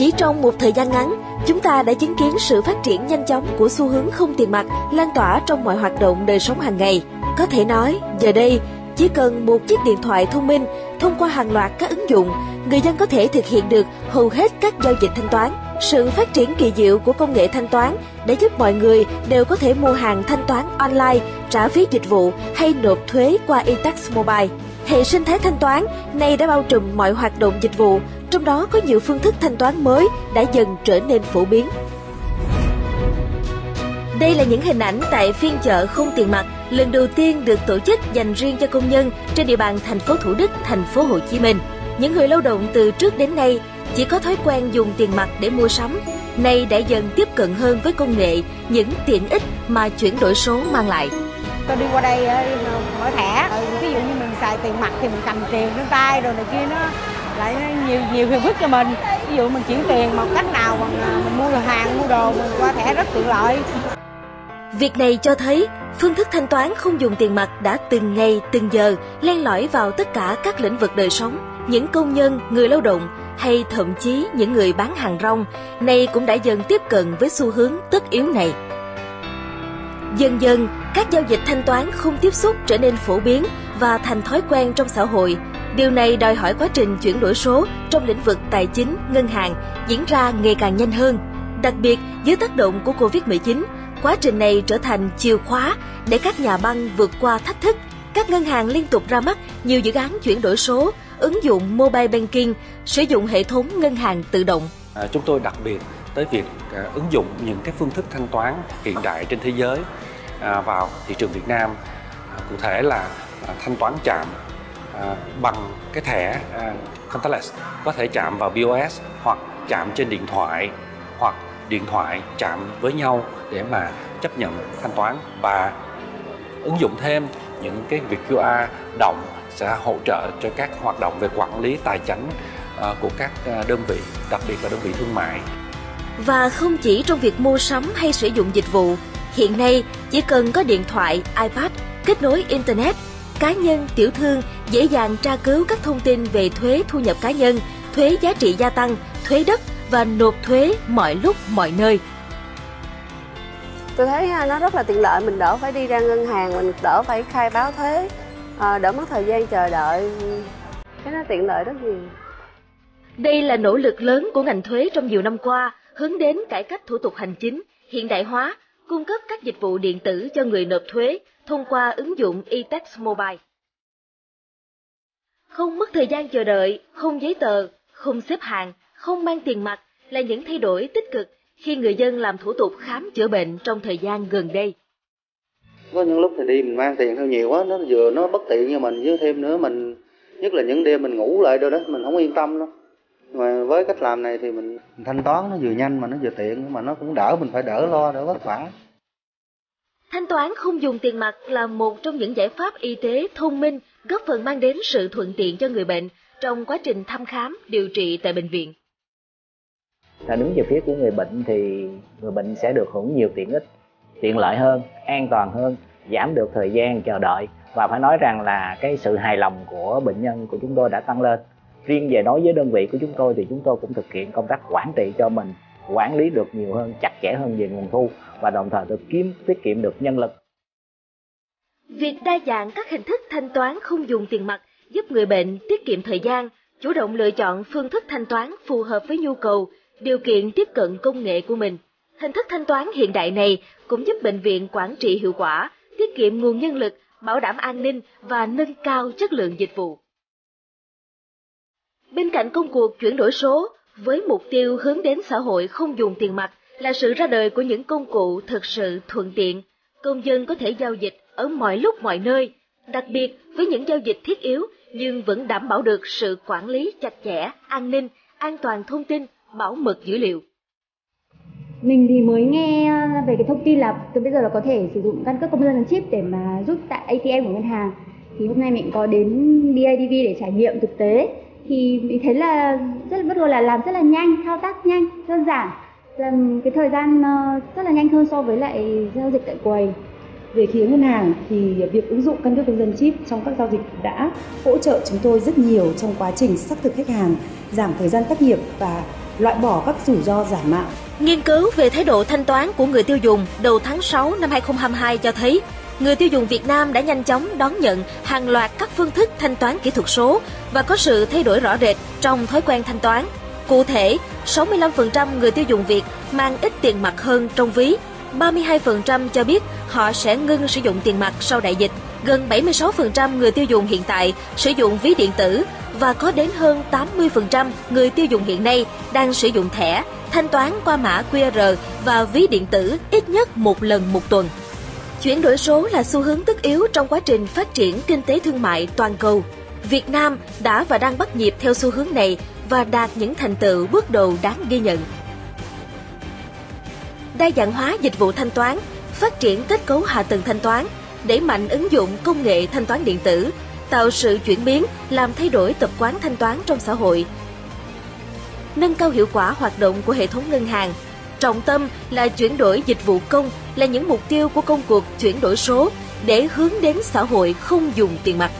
Chỉ trong một thời gian ngắn, chúng ta đã chứng kiến sự phát triển nhanh chóng của xu hướng không tiền mặt lan tỏa trong mọi hoạt động đời sống hàng ngày. Có thể nói, giờ đây, chỉ cần một chiếc điện thoại thông minh thông qua hàng loạt các ứng dụng, người dân có thể thực hiện được hầu hết các giao dịch thanh toán. Sự phát triển kỳ diệu của công nghệ thanh toán đã giúp mọi người đều có thể mua hàng thanh toán online, trả phí dịch vụ hay nộp thuế qua eTax Mobile. Hệ sinh thái thanh toán nay đã bao trùm mọi hoạt động dịch vụ, trong đó có nhiều phương thức thanh toán mới đã dần trở nên phổ biến. Đây là những hình ảnh tại phiên chợ không tiền mặt lần đầu tiên được tổ chức dành riêng cho công nhân trên địa bàn thành phố Thủ Đức, thành phố Hồ Chí Minh. Những người lao động từ trước đến nay chỉ có thói quen dùng tiền mặt để mua sắm, nay đã dần tiếp cận hơn với công nghệ, những tiện ích mà chuyển đổi số mang lại. Tôi đi qua đây ờ, ờ, mở thẻ, ừ, ví dụ như mình xài tiền mặt thì mình cầm tiền trên tay rồi này kia nó lại nhiều nhiều phiền phức cho mình. Ví dụ mình chuyển tiền bằng cách nào bằng à, mình mua hàng, mua đồ mình qua thẻ rất tiện lợi. Việc này cho thấy phương thức thanh toán không dùng tiền mặt đã từng ngày từng giờ len lỏi vào tất cả các lĩnh vực đời sống. Những công nhân, người lao động hay thậm chí những người bán hàng rong nay cũng đã dần tiếp cận với xu hướng tất yếu này. Dần dần, các giao dịch thanh toán không tiếp xúc trở nên phổ biến và thành thói quen trong xã hội. Điều này đòi hỏi quá trình chuyển đổi số trong lĩnh vực tài chính, ngân hàng diễn ra ngày càng nhanh hơn. Đặc biệt, dưới tác động của Covid-19, Quá trình này trở thành chìa khóa để các nhà băng vượt qua thách thức. Các ngân hàng liên tục ra mắt nhiều dự án chuyển đổi số, ứng dụng mobile banking, sử dụng hệ thống ngân hàng tự động. À, chúng tôi đặc biệt tới việc à, ứng dụng những cái phương thức thanh toán hiện đại trên thế giới à, vào thị trường Việt Nam. À, cụ thể là à, thanh toán chạm à, bằng cái thẻ à, contactless có thể chạm vào BOS hoặc chạm trên điện thoại hoặc điện thoại chạm với nhau để mà chấp nhận thanh toán và ứng dụng thêm những cái việc QR động sẽ hỗ trợ cho các hoạt động về quản lý tài chính à, của các à, đơn vị, đặc biệt là đơn vị thương mại. Và không chỉ trong việc mua sắm hay sử dụng dịch vụ, hiện nay chỉ cần có điện thoại, iPad, kết nối Internet, cá nhân, tiểu thương dễ dàng tra cứu các thông tin về thuế thu nhập cá nhân, thuế giá trị gia tăng, thuế đất và nộp thuế mọi lúc mọi nơi. Tôi thấy à, nó rất là tiện lợi, mình đỡ phải đi ra ngân hàng, mình đỡ phải khai báo thuế, à, đỡ mất thời gian chờ đợi. Cái nó tiện lợi rất nhiều. Đây là nỗ lực lớn của ngành thuế trong nhiều năm qua, hướng đến cải cách thủ tục hành chính, hiện đại hóa, cung cấp các dịch vụ điện tử cho người nộp thuế thông qua ứng dụng eTax Mobile. Không mất thời gian chờ đợi, không giấy tờ, không xếp hàng, không mang tiền mặt là những thay đổi tích cực khi người dân làm thủ tục khám chữa bệnh trong thời gian gần đây. Có những lúc thì đi mình mang tiền theo nhiều quá, nó vừa nó bất tiện cho mình, với thêm nữa mình, nhất là những đêm mình ngủ lại đâu đó, mình không yên tâm đâu. Mà với cách làm này thì mình thanh toán nó vừa nhanh mà nó vừa tiện, mà nó cũng đỡ, mình phải đỡ lo, đỡ vất vả. Thanh toán không dùng tiền mặt là một trong những giải pháp y tế thông minh góp phần mang đến sự thuận tiện cho người bệnh trong quá trình thăm khám, điều trị tại bệnh viện. Là đứng về phía của người bệnh thì người bệnh sẽ được hưởng nhiều tiện ích tiện lợi hơn an toàn hơn giảm được thời gian chờ đợi. Và phải nói rằng là cái sự hài lòng của bệnh nhân của chúng tôi đã tăng lên. Riêng về nói với đơn vị của chúng tôi thì chúng tôi cũng thực hiện công tác quản trị cho mình quản lý được nhiều hơn chặt chẽ hơn về nguồn thu và đồng thời được kiếm tiết kiệm được nhân lực việc đa dạng các hình thức thanh toán không dùng tiền mặt giúp người bệnh tiết kiệm thời gian chủ động lựa chọn phương thức thanh toán phù hợp với nhu cầu điều kiện tiếp cận công nghệ của mình. Hình thức thanh toán hiện đại này cũng giúp bệnh viện quản trị hiệu quả, tiết kiệm nguồn nhân lực, bảo đảm an ninh và nâng cao chất lượng dịch vụ. Bên cạnh công cuộc chuyển đổi số, với mục tiêu hướng đến xã hội không dùng tiền mặt là sự ra đời của những công cụ thực sự thuận tiện, công dân có thể giao dịch ở mọi lúc mọi nơi, đặc biệt với những giao dịch thiết yếu nhưng vẫn đảm bảo được sự quản lý chặt chẽ, an ninh, an toàn thông tin bảo mật dữ liệu. Mình thì mới nghe à, về cái thông tin là từ bây giờ là có thể sử dụng căn cước công dân gắn chip để mà rút tại ATM của ngân hàng. Thì hôm nay mình có đến BIDV để trải nghiệm thực tế thì mình thấy là rất là bất ngờ là làm rất là nhanh, thao tác nhanh, đơn giản, làm cái thời gian ờ, rất là nhanh hơn so với lại giao dịch tại quầy. Về phía ngân hàng thì việc ứng dụng căn cước công dân chip trong các giao dịch đã hỗ trợ chúng tôi rất nhiều trong quá trình xác thực khách hàng, giảm thời gian tác nghiệp và loại bỏ các rủi ro giả mạo. Nghiên cứu về thái độ thanh toán của người tiêu dùng đầu tháng 6 năm 2022 cho thấy người tiêu dùng Việt Nam đã nhanh chóng đón nhận hàng loạt các phương thức thanh toán kỹ thuật số và có sự thay đổi rõ rệt trong thói quen thanh toán. Cụ thể, 65% người tiêu dùng Việt mang ít tiền mặt hơn trong ví, 32% cho biết họ sẽ ngưng sử dụng tiền mặt sau đại dịch, gần 76% người tiêu dùng hiện tại sử dụng ví điện tử và có đến hơn 80% người tiêu dùng hiện nay đang sử dụng thẻ, thanh toán qua mã QR và ví điện tử ít nhất một lần một tuần. Chuyển đổi số là xu hướng tất yếu trong quá trình phát triển kinh tế thương mại toàn cầu. Việt Nam đã và đang bắt nhịp theo xu hướng này và đạt những thành tựu bước đầu đáng ghi nhận. Đa dạng hóa dịch vụ thanh toán, phát triển kết cấu hạ tầng thanh toán, đẩy mạnh ứng dụng công nghệ thanh toán điện tử, tạo sự chuyển biến làm thay đổi tập quán thanh toán trong xã hội. Nâng cao hiệu quả hoạt động của hệ thống ngân hàng, trọng tâm là chuyển đổi dịch vụ công, là những mục tiêu của công cuộc chuyển đổi số để hướng đến xã hội không dùng tiền mặt.